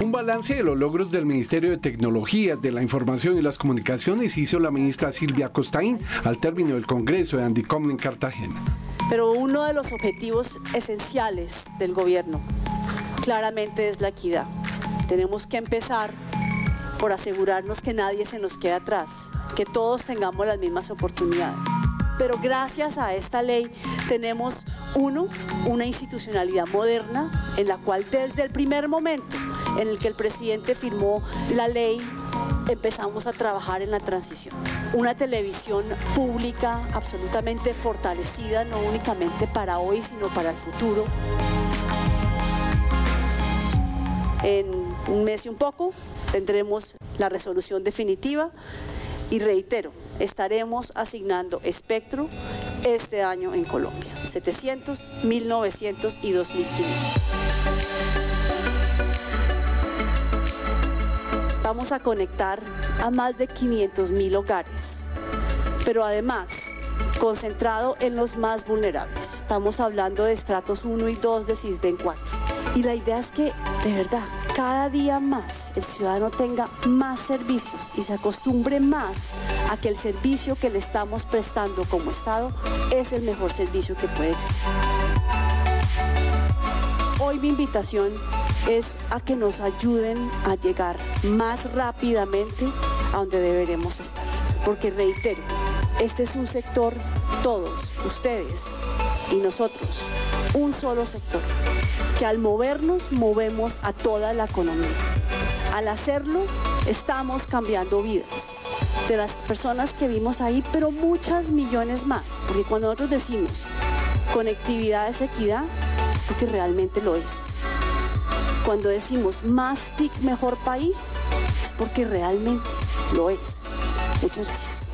Un balance de los logros del Ministerio de Tecnologías, de la Información y las Comunicaciones hizo la ministra Silvia Costaín al término del Congreso de Andicom en Cartagena. Pero uno de los objetivos esenciales del gobierno claramente es la equidad. Tenemos que empezar por asegurarnos que nadie se nos quede atrás, que todos tengamos las mismas oportunidades. Pero gracias a esta ley tenemos, uno, una institucionalidad moderna en la cual desde el primer momento en el que el presidente firmó la ley, empezamos a trabajar en la transición. Una televisión pública absolutamente fortalecida, no únicamente para hoy, sino para el futuro. En un mes y un poco tendremos la resolución definitiva y reitero, estaremos asignando espectro este año en Colombia, 700, 1900 y 2500. Vamos a conectar a más de 500 mil hogares, pero además concentrado en los más vulnerables. Estamos hablando de estratos 1 y 2 de CISBEN 4. Y la idea es que, de verdad, cada día más el ciudadano tenga más servicios y se acostumbre más a que el servicio que le estamos prestando como Estado es el mejor servicio que puede existir. Hoy mi invitación es a que nos ayuden a llegar más rápidamente a donde deberemos estar. Porque reitero, este es un sector, todos, ustedes y nosotros, un solo sector, que al movernos movemos a toda la economía. Al hacerlo, estamos cambiando vidas de las personas que vimos ahí, pero muchas millones más. Porque cuando nosotros decimos conectividad es equidad, es porque realmente lo es. Cuando decimos más TIC mejor país, es porque realmente lo es. Muchas gracias.